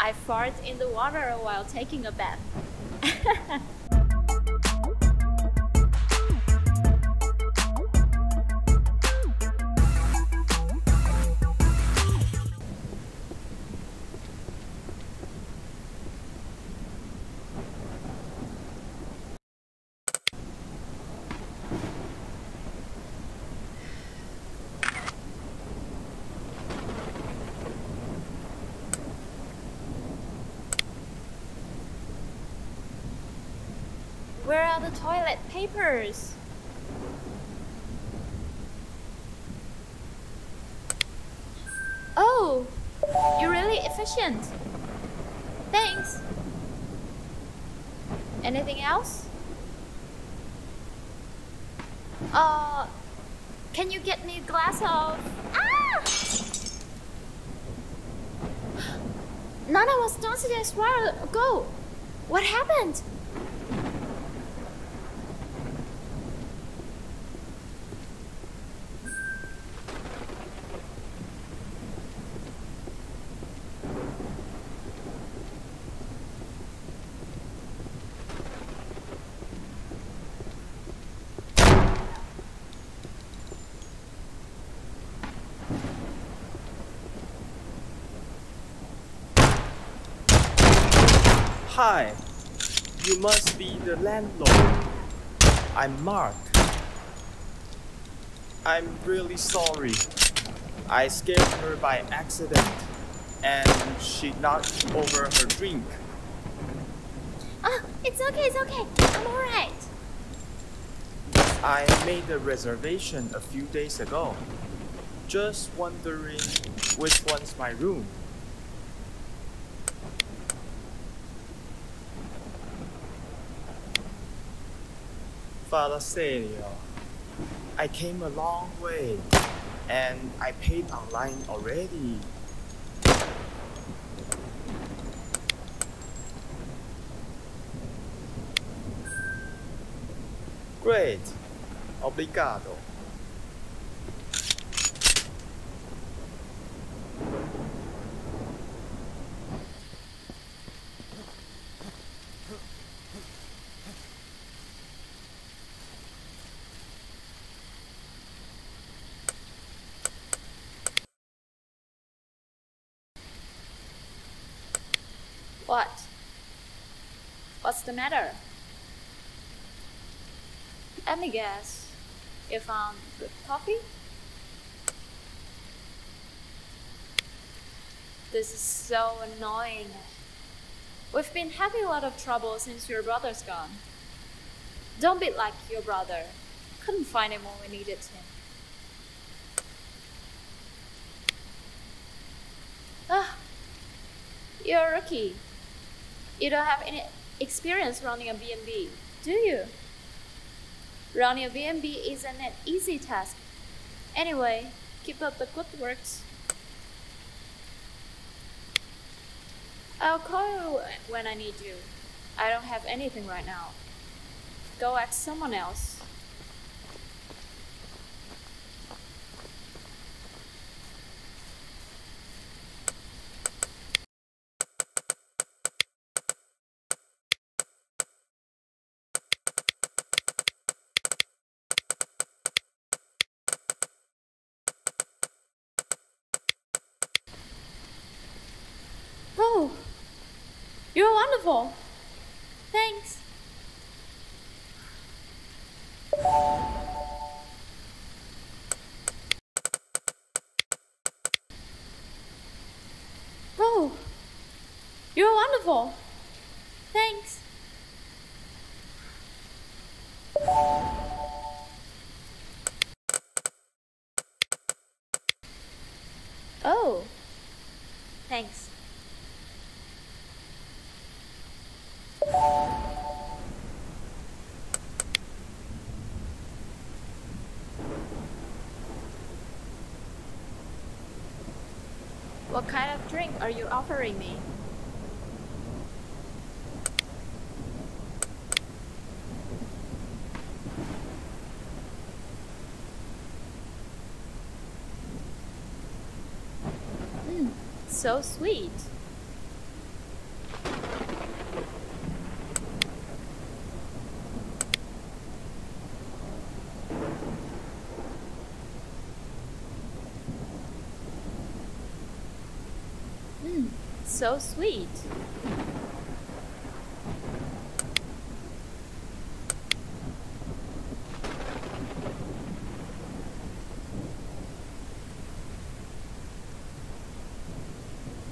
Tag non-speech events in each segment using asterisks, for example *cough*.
I fart in the water while taking a bath. *laughs* Where are the toilet papers? Oh, you're really efficient. Thanks. Anything else? Uh, can you get me a glass of. Ah! *gasps* Nana was downstairs a while ago. What happened? Hi, you must be the landlord. I'm Mark. I'm really sorry. I scared her by accident and she knocked over her drink. Ah, it's okay, it's okay. I'm alright. I made a reservation a few days ago. Just wondering which one's my room. Father Celio, I came a long way and I paid online already. Great. Obrigado. What? What's the matter? Let me guess. You found good coffee? This is so annoying. We've been having a lot of trouble since your brother's gone. Don't be like your brother. Couldn't find him when we needed him. Ah, you're a rookie. You don't have any experience running a B&B, do you? Running a B&B isn't an easy task. Anyway, keep up the good works. I'll call you when I need you. I don't have anything right now. Go ask someone else. Oh, you're wonderful. Thanks. Oh, you're wonderful. Thanks. Oh, thanks. What kind of drink are you offering me? Mm, so sweet. So sweet.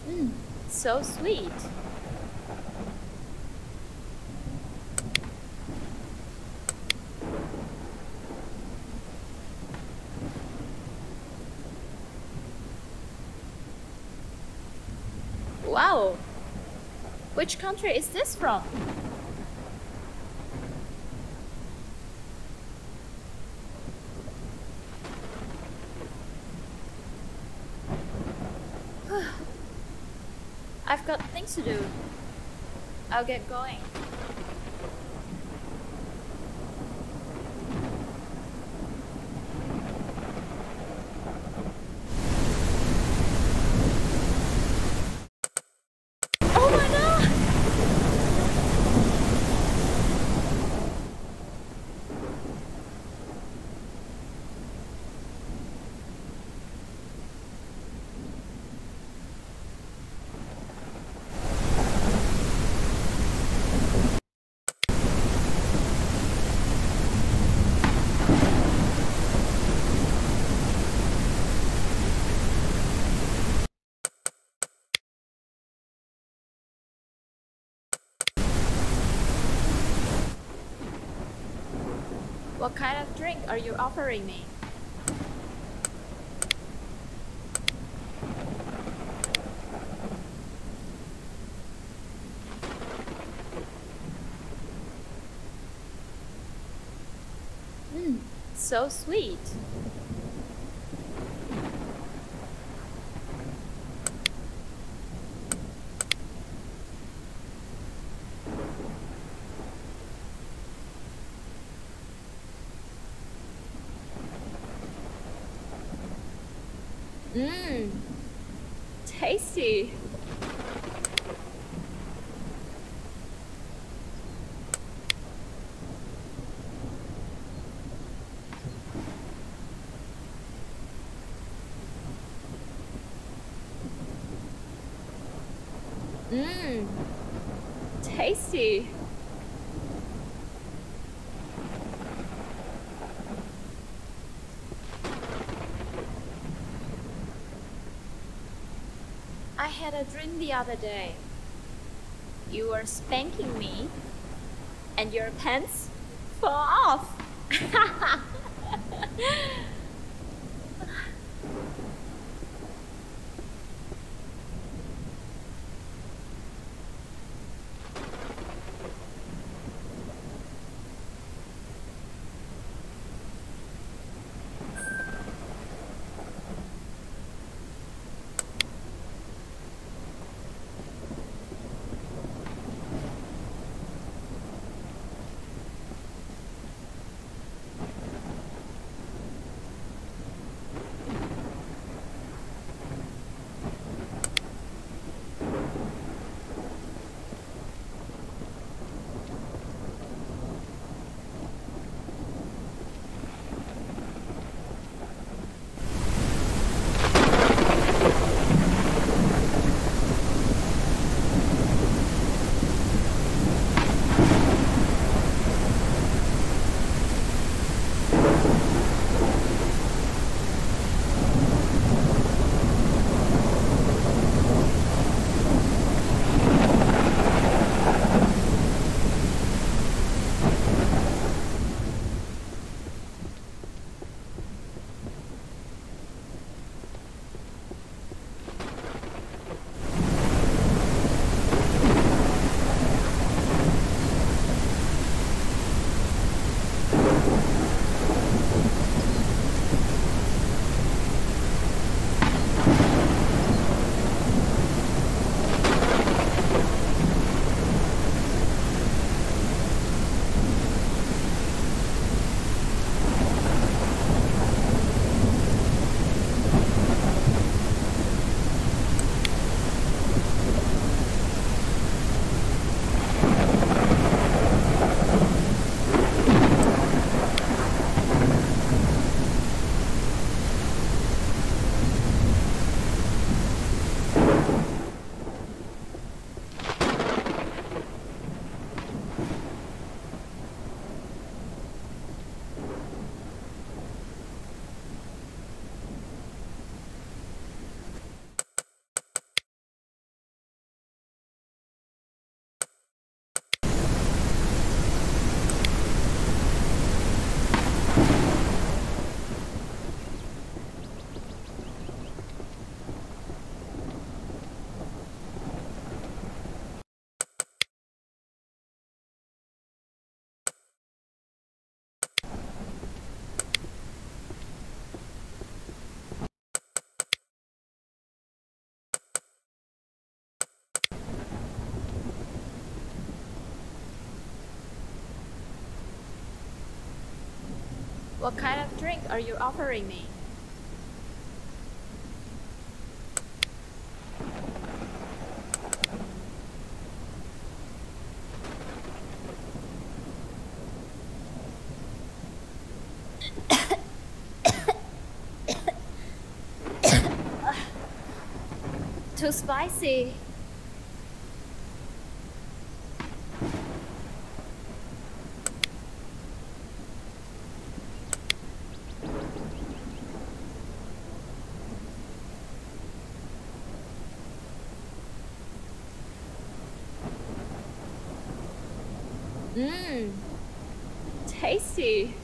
Mm, so sweet. Wow! Which country is this from? *sighs* I've got things to do. I'll get going. Oh my god! What kind of drink are you offering me? Mm, so sweet. Mmm, tasty. Mmm, tasty. A dream the other day. You were spanking me, and your pants fall off. *laughs* What kind of drink are you offering me? *coughs* Too spicy. Mmm, tasty.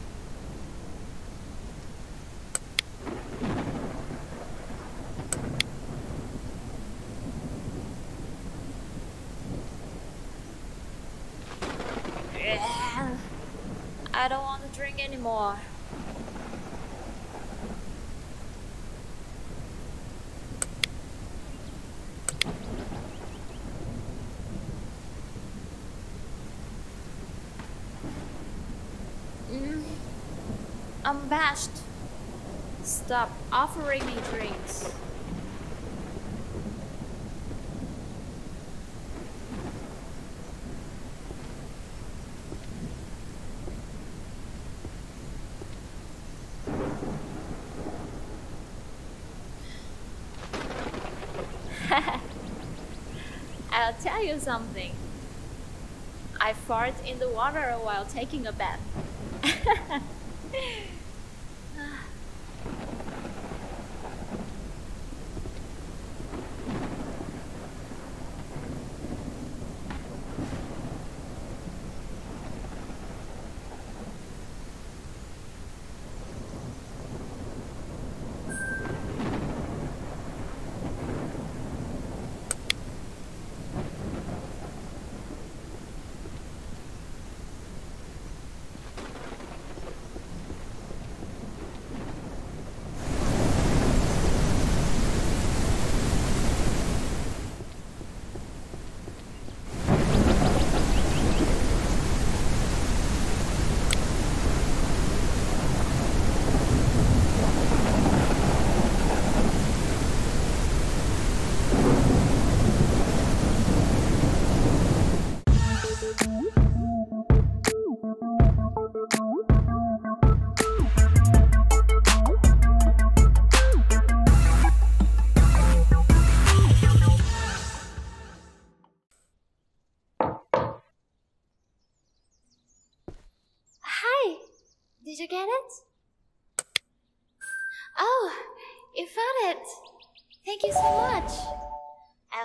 I don't want to drink anymore. I'm. Stop offering me drinks. *laughs* I'll tell you something. I fart in the water while taking a bath. *laughs*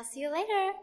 see you later.